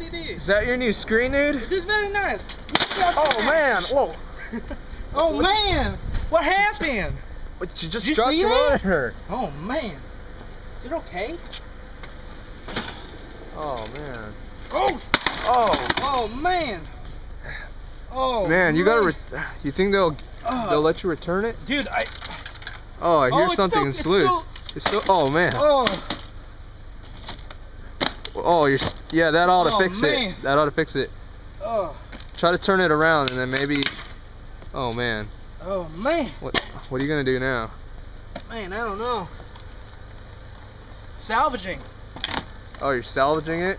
LCD. Is that your new screen, dude? It is very nice. Oh man, whoa! Oh man, what happened? What, you just Did you dropped your that? monitor. Oh man, is it okay? Oh man. Oh, Oh oh man. Oh man, you gotta. Re- you think they'll Uh, they'll let you return it? dude, I. Oh, I hear it's something still- in it's sluice. It's still. Oh man. Oh, Oh, you're. Yeah, that ought to Oh, fix man. it. That ought to fix it. oh, Try to turn it around and then maybe. Oh man. oh man, What What are you gonna do now? man, I don't know. Salvaging. Oh, you're salvaging it.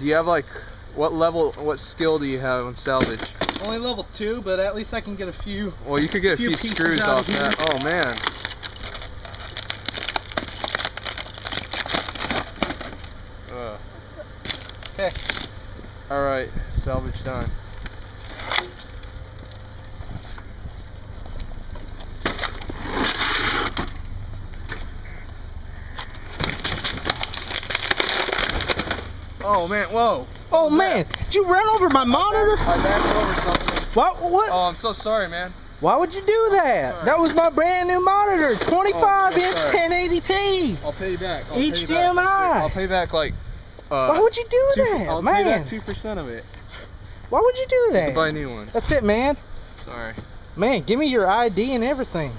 Do you have like what level? What skill do you have on salvage? Only level two, but at least I can get a few. Well, you could get a Few few, screws off of that. Oh man. Okay. All right, salvage done. Oh man, whoa. Oh was that? man, did you run over my monitor? I backed over something. What? What? Oh, I'm so sorry, man. Why would you do that? That was my brand new monitor, 25 so inch sorry. 1080p. I'll pay you back. I'll pay you back. HDMI. I'll pay back like. Uh, Why would you do two, that, I'll man? two percent of it. Why would you do To buy a new one. That's it, man. Sorry. Man, give me your ID and everything.